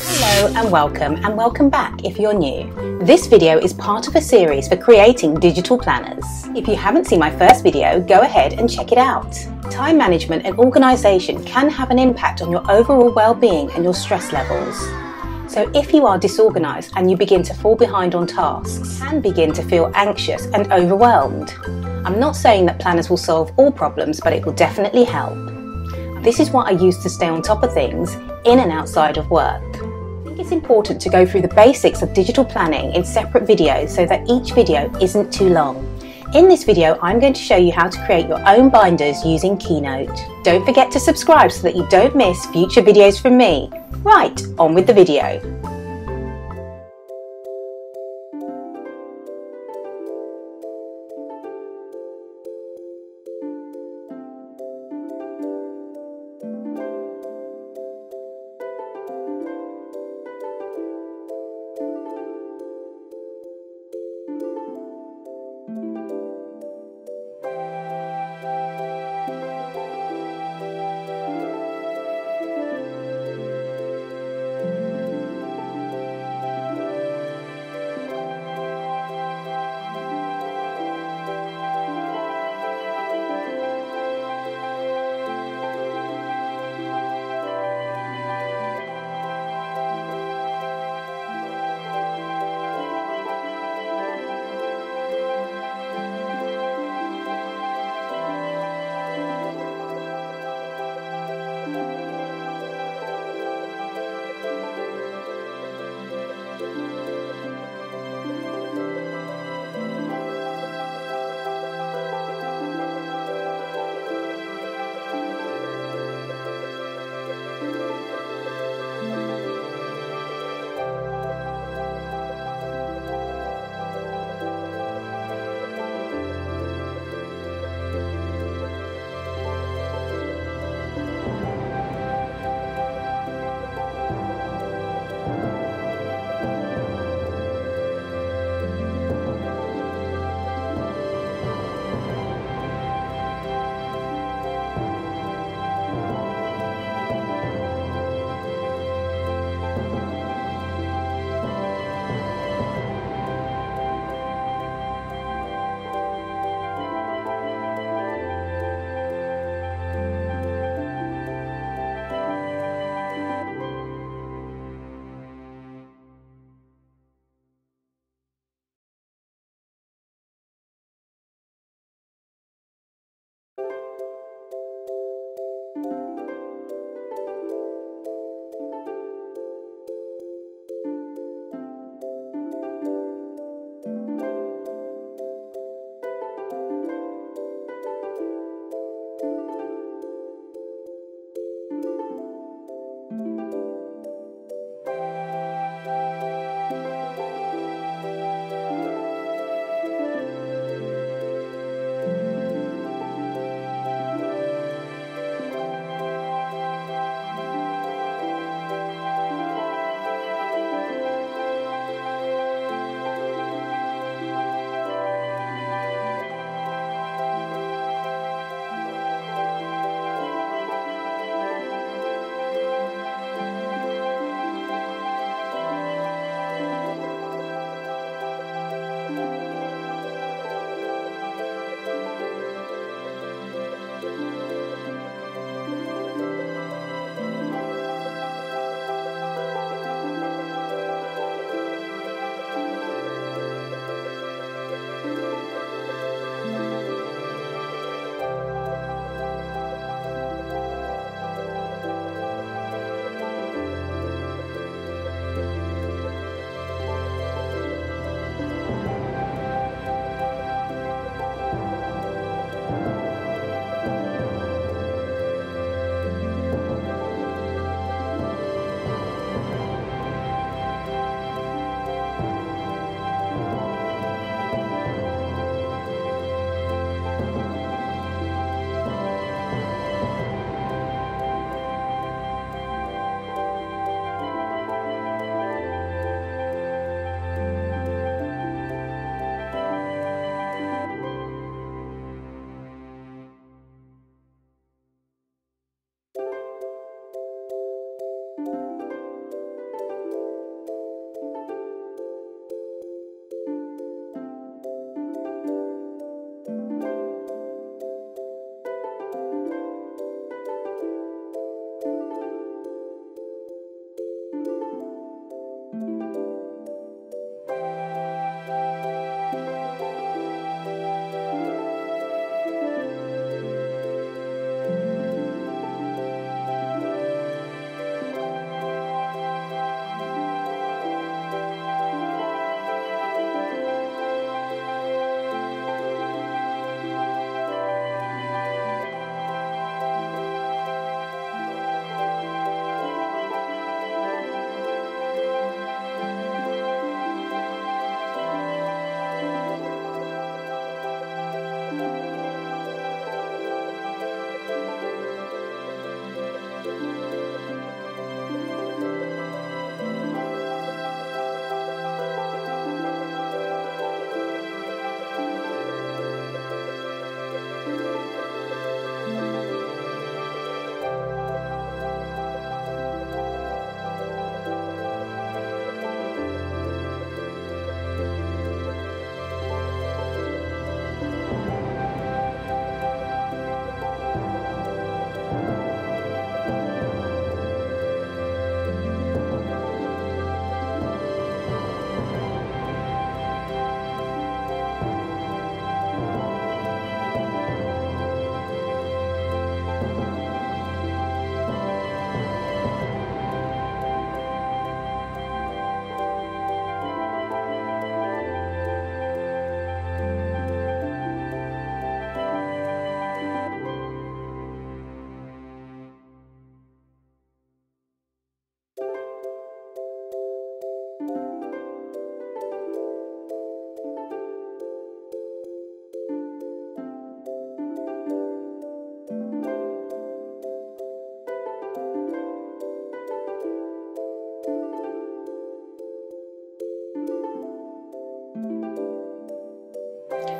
Hello and welcome and welcome back if you're new. This video is part of a series for creating digital planners. If you haven't seen my first video, go ahead and check it out. Time management and organisation can have an impact on your overall well-being and your stress levels. So if you are disorganised and you begin to fall behind on tasks and begin to feel anxious and overwhelmed, I'm not saying that planners will solve all problems, but it will definitely help. This is what I use to stay on top of things in and outside of work I think it's important to go through the basics of digital planning in separate videos so that each video isn't too long. In this video, I'm going to show you how to create your own binders using Keynote. Don't forget to subscribe so that you don't miss future videos from me. Right, on with the video.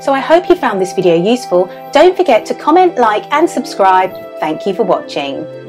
So I hope you found this video useful. Don't forget to comment, like and subscribe. Thank you for watching.